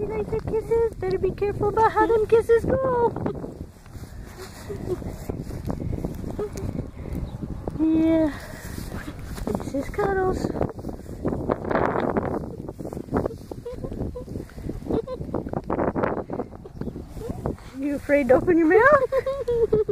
Better be careful about how them kisses go. yeah. This is Cuddles. You afraid to open your mouth?